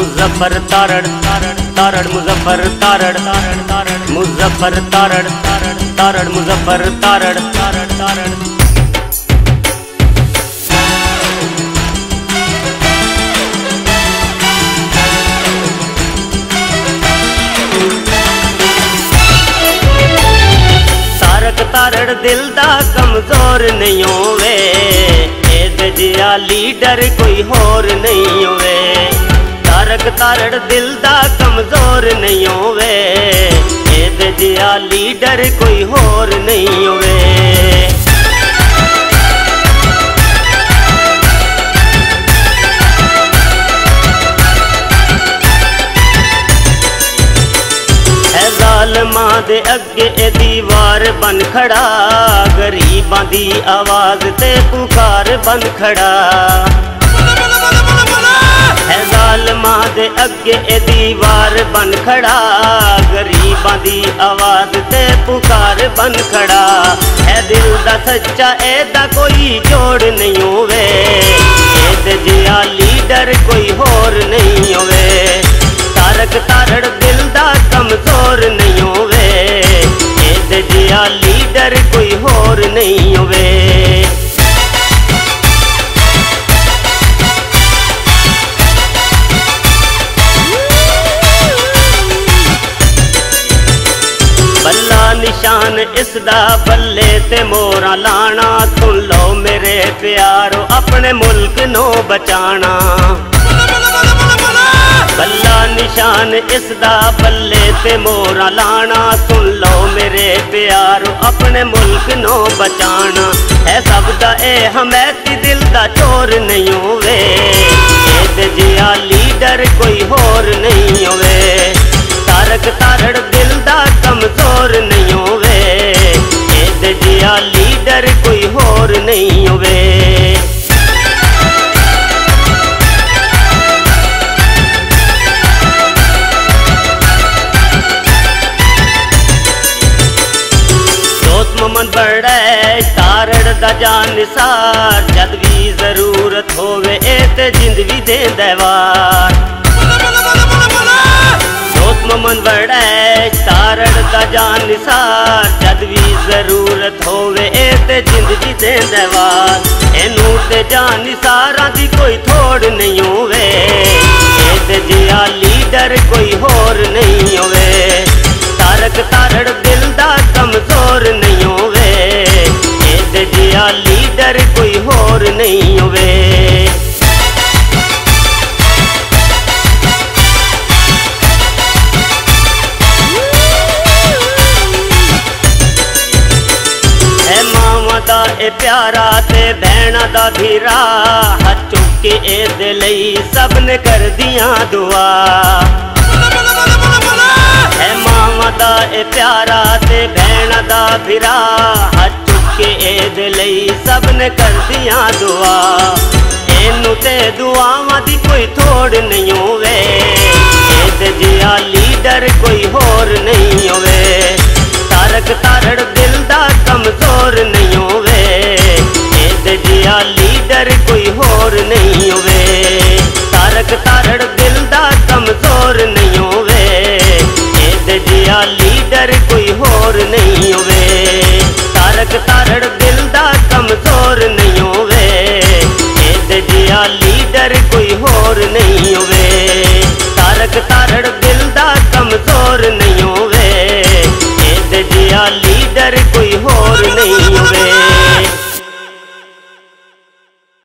मुजफ्फर तारड़ तारड़ मुजफ्फर तारड़ तारड़ मुजफ्फर तारड़ तारड़ मुजफ्फर तारड़ तारड़ तारड़ ਤਾਰਕ ਤਾਰੜ ਦਿਲ ਦਾ ਕਮਜ਼ੋਰ ਨਹੀਂ ਹੋਵੇ ਇਹਦੇ ਜਿਹਾ ਲੀਡਰ ਕੋਈ ਹੋਰ ਨਹੀਂ ਹੋਵੇ ਤਾਰਕ ਤਾਰੜ ਦਿਲ ਦਾ ਕਮਜ਼ੋਰ ਨਹੀਂ ਹੋਵੇ। ਇਹਦੇ ਜਿਹਾ ਲੀਡਰ ਕੋਈ ਹੋਰ ਨਹੀਂ ਹੋਵੇ। ਹੈ ਜ਼ਾਲਮਾਂ ਦੇ ਅੱਗੇ ਇਹ ਦੀਵਾਰ ਬਨ ਖੜਾ। ਗਰੀਬਾਂ ਦੀ ਆਵਾਜ਼ ਤੇ ਪੁਕਾਰ ਬਨ ਖੜਾ। ਜ਼ਾਲਮਾਂ ਦੇ ਅੱਗੇ ਇਹ ਦੀਵਾਰ ਬਨ ਖੜਾ। ਗਰੀਬਾਂ ਦੀ ਆਵਾਜ਼ ਤੇ ਪੁਕਾਰ ਬਨ ਖੜਾ। ਹੈ ਦਿਲ ਦਾ ਸੱਚਾ, ਇਹਦਾ ਕੋਈ ਜੋੜ ਨਹੀਂ ਹੋਵੇ। ਇਹਦੇ ਜਿਹਾ ਲੀਡਰ ਕੋਈ ਹੋਰ ਨਹੀਂ ਹੋਵੇ। ਤਾਰਕ ਤਾਰੜ ਦਿਲ ਦਾ ਕਮਜ਼ੋਰ ਨਹੀਂ ਹੋਵੇ। ਇਹਦੇ ਜਿਹਾ ਲੀਡਰ ਕੋਈ ਇਸ ਦਾ ਬੱਲੇ ਤੇ ਮੋਰਾ ਲਾਣਾ। ਸੁਣ ਲਓ ਮੇਰੇ ਪਿਆਰੋ, ਆਪਣੇ ਮੁਲਕ ਨੂੰ ਬਚਾਣਾ। ਬੱਲਾ ਨਿਸ਼ਾਨ ਇਸ ਦਾ ਬੱਲੇ ਤੇ ਮੋਰਾ ਲਾਣਾ। ਸੁਣ ਲਓ ਮੇਰੇ ਪਿਆਰੋ, ਆਪਣੇ ਮੁਲਕ ਨੂੰ ਬਚਾਣਾ। ਹੈ ਸਭ ਦਾ ਇਹ ਹਮੈਤੀ ਦਿਲ ਦਾ ਚੋਰ ਨਹੀਂ ਹੋਵੇ। ਇਹਦੇ ਜਿਹਾ ਲੀਡਰ ਕੋਈ ਹੋਰ ਨਹੀਂ ਹੋਵੇ। ਤਾਰਕ ਤਾਰੜ ਦਿਲ ਦਾ ਕਮਜ਼ੋਰ ਨਹੀਂ ਇਹਦੇ ਲੀਡਰ ਕੋਈ ਹੋਰ ਨਹੀਂ ਹੋਵੇ। ਦੋਸਤ ਮਮਨ ਬੜਾ ਤਾਰੜ ਦਾ ਜਾਨਸਾਰ ਜਦ ਵੀ ਜ਼ਰੂਰਤ ਹੋਵੇ ਇਹ ਤੇ ਜਿੰਦ ਵੀ ਦੇਂਦਾ ਵਾਰ ਦੋਸਤ ਮਮਨ ਬੜਾ ਤਾਰੜ ਦਾ ਜਾਨਸਾਰ ਜਦ ਵੀ ਤੇ ਜਿੰਦ ਵੀ ਦੇਂਦਾ ਵਾਰ ਇਹਨੂੰ ਤੇ ਜਾਨ ਨਿਸਾਰਾਂ ਦੀ ਕੋਈ ਥੋੜ ਨਹੀਂ ਹੋਵੇ। ਇਹਦੇ ਜਿਹਾ ਲੀਡਰ ਕੋਈ ਹੋਰ ਨਹੀਂ ਹੋਵੇ। ਤਾਰਕ ਤਾਰੜ ਦਿਲ ਦਾ ਕਮਜ਼ੋਰ ਦਾ ਇਹ ਪਿਆਰਾ ਤੇ ਭੈਣਾਂ ਦਾ ਧੀਰਾ, ਹੱਥ ਚੁੱਕ ਕੇ ਇਹਦੇ ਲਈ ਸਭ ਨੇ ਕਰਦੀਆਂ ਦੁਆ। ਹੈ ਮਾਵਾਂ ਦਾ ਇਹ ਪਿਆਰਾ ਤੇ ਭੈਣਾਂ ਦਾ ਫਿਰਾ ਹੱਥ ਚੁੱਕ ਕੇ ਇਹਦੇ ਲਈ ਸਭ ਨੇ ਕਰਦੀਆਂ ਦੁਆ। ਇਹਨੂੰ ਤੇ ਦੁਆਵਾਂ ਦੀ ਕੋਈ ਥੋੜ ਨਹੀਂ ਹੋਵੇ ਇਹਦੇ ਜਿਹਾ ਲੀਡਰ ਕੋਈ ਹੋਰ ਨਹੀਂ ਹੋਵੇ। ਤਾਰਕ ਤਾਰੜ ਦਿਲ ਦਾ ਕਮਜ਼ੋਰ ਨਹੀਂ ਹੋਵੇ। ਇਹਦੇ ਜਿਆ ਲੀਡਰ ਕੋਈ ਹੋਰ ਨਹੀਂ ਹੋਵੇ। ਤਾਰਕ ਤਾਰੜ ਦਿਲ ਦਾ ਕਮਜ਼ੋਰ ਨਹੀਂ ਹੋਵੇ। ਇਹਦੇ ਜਿਆ ਲੀਡਰ ਕੋਈ ਹੋਰ ਨਹੀਂ ਹੋਵੇ। ਤਾਰਕ ਤਾਰੜ ਦਿਲ ਦਾ ਕਮਜ਼ੋਰ ਨਹੀਂ ਹੋਵੇ। ਇਹਦੇ ਜਿਆ ਲੀਡਰ ਕੋਈ ਹੋਰ ਨਹੀਂ ਹੋਵੇ। ਤਾਰਕ ਤਾਰੜ ਦਿਲ ਦਾ ਕਮਜ਼ੋਰ ਨਹੀਂ